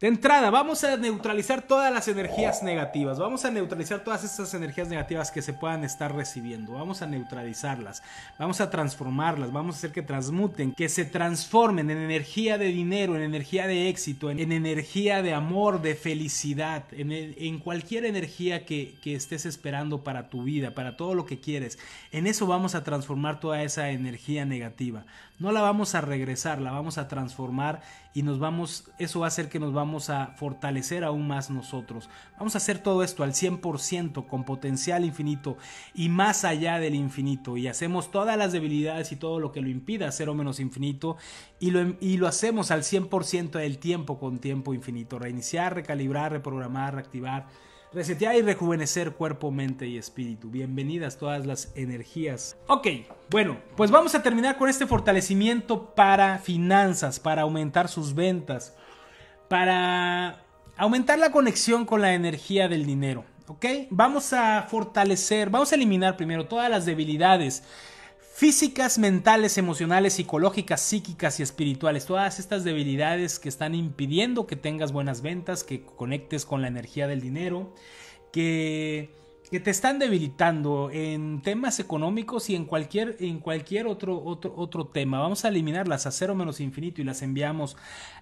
De entrada, vamos a neutralizar todas las energías negativas. Vamos a neutralizar todas estas energías negativas que se puedan estar recibiendo. Vamos a neutralizarlas. Vamos a transformarlas. Vamos a hacer que transmuten, que se transformen en energía de dinero, en energía de éxito, en, energía de amor, de felicidad, en, cualquier energía que, que estés esperando para tu vida, para todo lo que quieres. En eso vamos a transformar toda esa energía negativa. No la vamos a regresar, la vamos a transformar y nos vamos, eso va a hacer que nos vamos a fortalecer aún más nosotros. Vamos a hacer todo esto al 100% con potencial infinito y más allá del infinito y hacemos todas las debilidades y todo lo que lo impida ser o menos infinito y lo, y lo hacemos al 100% del tiempo con tiempo infinito. Reiniciar, recalibrar, reprogramar, reactivar resetear y rejuvenecer cuerpo, mente y espíritu. Bienvenidas todas las energías. Ok, bueno, pues vamos a terminar con este fortalecimiento para finanzas, para aumentar sus ventas, para aumentar la conexión con la energía del dinero. Ok, vamos a fortalecer, vamos a eliminar primero todas las debilidades físicas, mentales, emocionales, psicológicas, psíquicas y espirituales. Todas estas debilidades que están impidiendo que tengas buenas ventas, que conectes con la energía del dinero, que que te están debilitando en temas económicos y en cualquier, en cualquier otro, otro, otro tema. Vamos a eliminarlas a cero menos infinito y las enviamos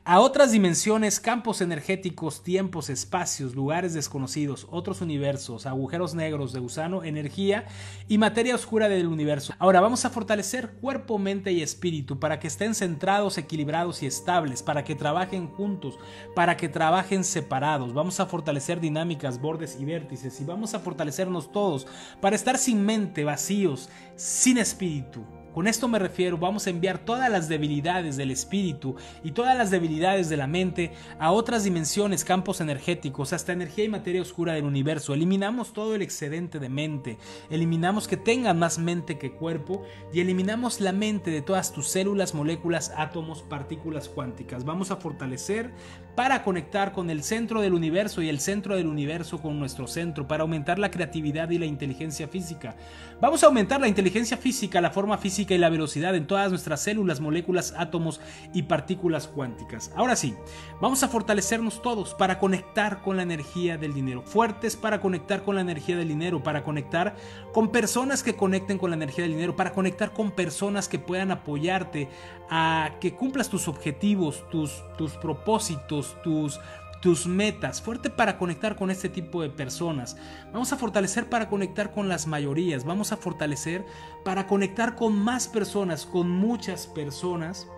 a otras dimensiones, campos energéticos, tiempos, espacios, lugares desconocidos, otros universos, agujeros negros de gusano, energía y materia oscura del universo. Ahora vamos a fortalecer cuerpo, mente y espíritu para que estén centrados, equilibrados y estables, para que trabajen juntos, para que trabajen separados. Vamos a fortalecer dinámicas, bordes y vértices y vamos a fortalecer todos, para estar sin mente, vacíos, sin espíritu. Con esto me refiero, vamos a enviar todas las debilidades del espíritu y todas las debilidades de la mente a otras dimensiones, campos energéticos, hasta energía y materia oscura del universo. Eliminamos todo el excedente de mente, eliminamos que tengan más mente que cuerpo y eliminamos la mente de todas tus células, moléculas, átomos, partículas cuánticas. Vamos a fortalecer para conectar con el centro del universo y el centro del universo con nuestro centro, para aumentar la creatividad y la inteligencia física. Vamos a aumentar la inteligencia física, la forma física y la velocidad en todas nuestras células, moléculas, átomos y partículas cuánticas. Ahora sí, vamos a fortalecernos todos para conectar con la energía del dinero. Fuertes para conectar con la energía del dinero, para conectar con personas que conecten con la energía del dinero, para conectar con personas que puedan apoyarte a que cumplas tus objetivos, tus, tus propósitos, tus tus metas, fuerte para conectar con este tipo de personas. Vamos a fortalecer para conectar con las mayorías, vamos a fortalecer para conectar con más personas, con muchas personas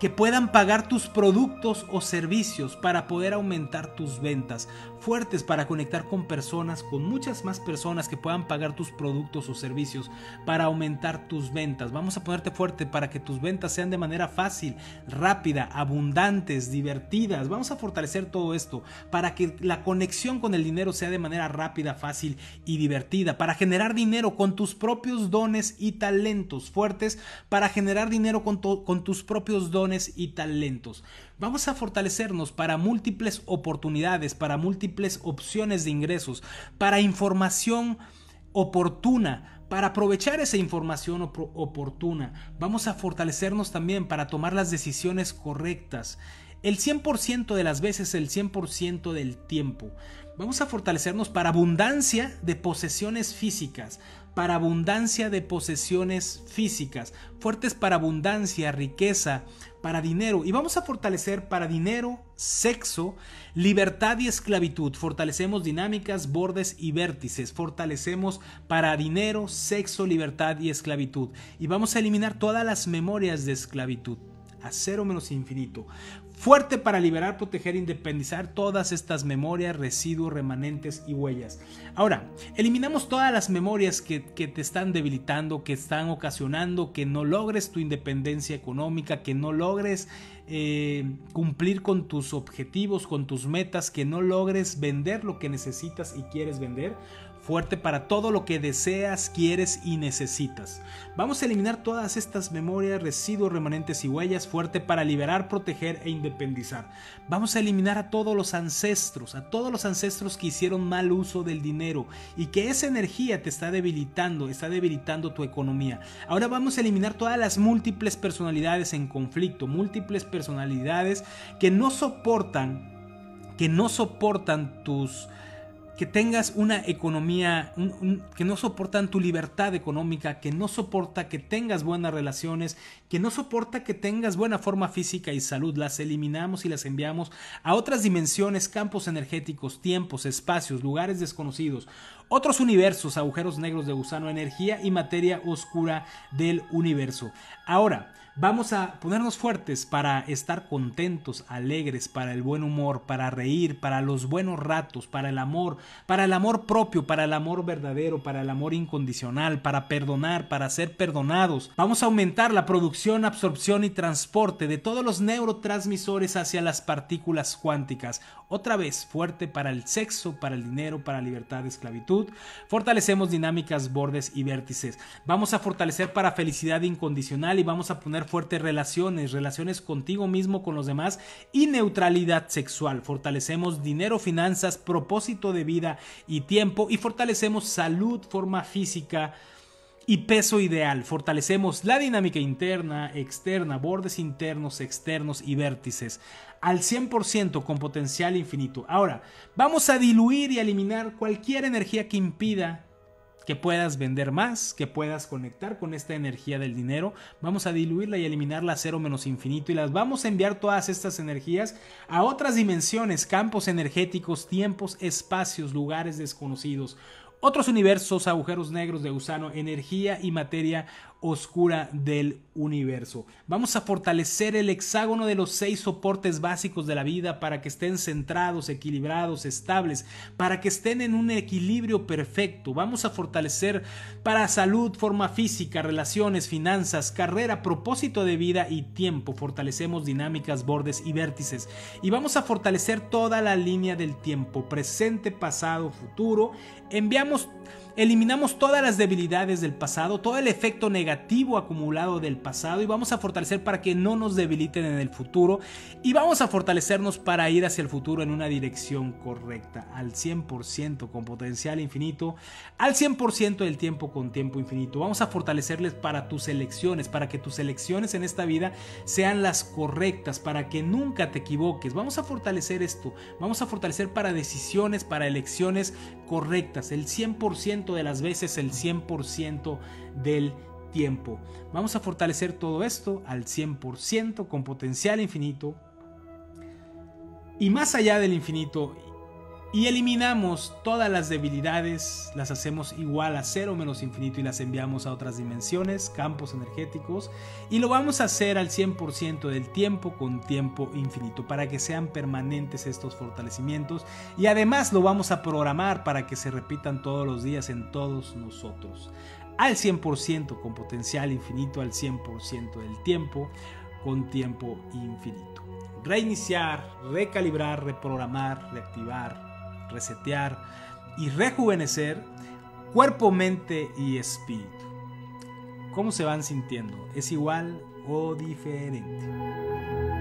que puedan pagar tus productos o servicios para poder aumentar tus ventas, fuertes para conectar con personas, con muchas más personas que puedan pagar tus productos o servicios para aumentar tus ventas. Vamos a ponerte fuerte para que tus ventas sean de manera fácil, rápida, abundantes, divertidas. Vamos a fortalecer todo esto para que la conexión con el dinero sea de manera rápida, fácil y divertida, para generar dinero con tus propios dones y talentos fuertes, para generar dinero con, con tus propios dones y talentos. Vamos a fortalecernos para múltiples oportunidades, para múltiples opciones de ingresos, para información oportuna, para aprovechar esa información oportuna. Vamos a fortalecernos también para tomar las decisiones correctas. El 100% de las veces, el 100% del tiempo. Vamos a fortalecernos para abundancia de posesiones físicas, para abundancia de posesiones físicas, fuertes para abundancia, riqueza, para dinero. Y vamos a fortalecer para dinero, sexo, libertad y esclavitud. Fortalecemos dinámicas, bordes y vértices. Fortalecemos para dinero, sexo, libertad y esclavitud. Y vamos a eliminar todas las memorias de esclavitud a cero menos infinito fuerte para liberar, proteger, independizar todas estas memorias, residuos, remanentes y huellas. Ahora, eliminamos todas las memorias que, te están debilitando, que están ocasionando que no logres tu independencia económica, que no logres eh, cumplir con tus objetivos, con tus metas, que no logres vender lo que necesitas y quieres vender fuerte para todo lo que deseas, quieres y necesitas. Vamos a eliminar todas estas memorias, residuos, remanentes y huellas, fuerte para liberar, proteger e independizar. Vamos a eliminar a todos los ancestros, a todos los ancestros que hicieron mal uso del dinero y que esa energía te está debilitando, está debilitando tu economía. Ahora vamos a eliminar todas las múltiples personalidades en conflicto, múltiples personalidades que no soportan que no soportan tus que tengas una economía que no soportan tu libertad económica, que no soporta que tengas buenas relaciones, que no soporta que tengas buena forma física y salud, las eliminamos y las enviamos a otras dimensiones, campos energéticos, tiempos, espacios, lugares desconocidos, otros universos, agujeros negros de gusano, energía y materia oscura del universo. Ahora, Vamos a ponernos fuertes para estar contentos, alegres, para el buen humor, para reír, para los buenos ratos, para el amor, para el amor propio, para el amor verdadero, para el amor incondicional, para perdonar, para ser perdonados. Vamos a aumentar la producción, absorción y transporte de todos los neurotransmisores hacia las partículas cuánticas. Otra vez, fuerte para el sexo, para el dinero, para libertad, esclavitud. Fortalecemos dinámicas, bordes y vértices. Vamos a fortalecer para felicidad incondicional y vamos a poner fuertes relaciones, relaciones contigo mismo, con los demás y neutralidad sexual. Fortalecemos dinero, finanzas, propósito de vida y tiempo y fortalecemos salud, forma física y peso ideal. Fortalecemos la dinámica interna, externa, bordes internos, externos y vértices al 100% con potencial infinito. Ahora, vamos a diluir y eliminar cualquier energía que impida que puedas vender más, que puedas conectar con esta energía del dinero. Vamos a diluirla y eliminarla a cero menos infinito y las vamos a enviar todas estas energías a otras dimensiones, campos energéticos, tiempos, espacios, lugares desconocidos otros universos, agujeros negros de gusano, energía y materia oscura del universo. Vamos a fortalecer el hexágono de los seis soportes básicos de la vida para que estén centrados, equilibrados, estables, para que estén en un equilibrio perfecto. Vamos a fortalecer para salud, forma física, relaciones, finanzas, carrera, propósito de vida y tiempo. Fortalecemos dinámicas, bordes y vértices. Y vamos a fortalecer toda la línea del tiempo, presente, pasado, futuro. Enviamos Eliminamos todas las debilidades del pasado, todo el efecto negativo acumulado del pasado y vamos a fortalecer para que no nos debiliten en el futuro y vamos a fortalecernos para ir hacia el futuro en una dirección correcta, al 100% con potencial infinito, al 100% del tiempo con tiempo infinito. Vamos a fortalecerles para tus elecciones, para que tus elecciones en esta vida sean las correctas, para que nunca te equivoques. Vamos a fortalecer esto, vamos a fortalecer para decisiones, para elecciones correctas, el 100% de las veces el 100% del tiempo. Vamos a fortalecer todo esto al 100% con potencial infinito y más allá del infinito y eliminamos todas las debilidades, las hacemos igual a cero menos infinito y las enviamos a otras dimensiones, campos energéticos, y lo vamos a hacer al 100% del tiempo con tiempo infinito, para que sean permanentes estos fortalecimientos, y además lo vamos a programar para que se repitan todos los días en todos nosotros, al 100% con potencial infinito, al 100% del tiempo con tiempo infinito. Reiniciar, recalibrar, reprogramar, reactivar, resetear y rejuvenecer cuerpo, mente y espíritu. ¿Cómo se van sintiendo? ¿Es igual o diferente?